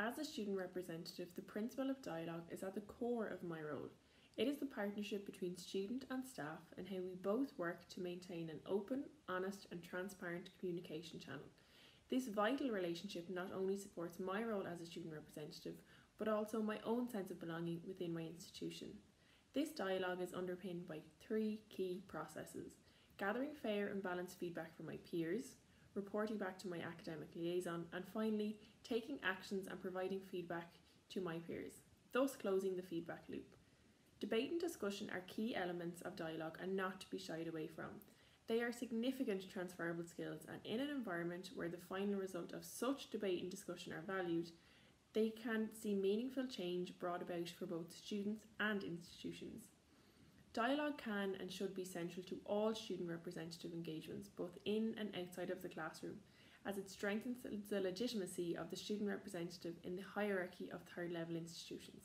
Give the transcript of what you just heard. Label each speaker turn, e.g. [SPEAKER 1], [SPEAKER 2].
[SPEAKER 1] As a student representative, the principle of dialogue is at the core of my role. It is the partnership between student and staff and how we both work to maintain an open, honest, and transparent communication channel. This vital relationship not only supports my role as a student representative, but also my own sense of belonging within my institution. This dialogue is underpinned by three key processes gathering fair and balanced feedback from my peers, reporting back to my academic liaison, and finally, taking actions and providing feedback to my peers, thus closing the feedback loop. Debate and discussion are key elements of dialogue and not to be shied away from. They are significant transferable skills, and in an environment where the final result of such debate and discussion are valued, they can see meaningful change brought about for both students and institutions. Dialogue can and should be central to all student representative engagements, both in and outside of the classroom, as it strengthens the legitimacy of the student representative in the hierarchy of third level institutions.